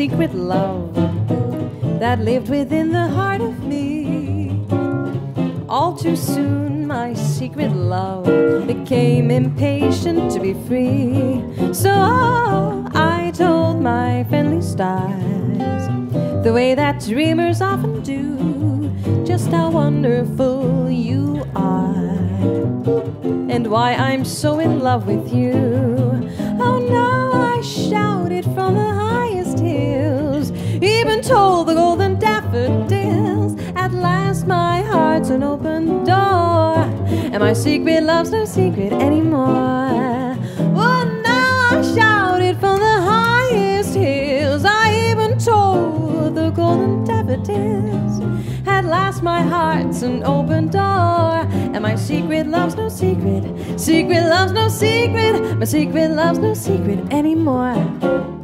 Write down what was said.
secret love that lived within the heart of me. All too soon, my secret love became impatient to be free. So I told my friendly stars, the way that dreamers often do, just how wonderful you are, and why I'm so in love with you. Oh, now told the golden daffodils. At last, my heart's an open door, and my secret love's no secret anymore. Oh, now I shouted from the highest hills, I even told the golden daffodils. At last, my heart's an open door, and my secret love's no secret. Secret love's no secret. My secret love's no secret anymore.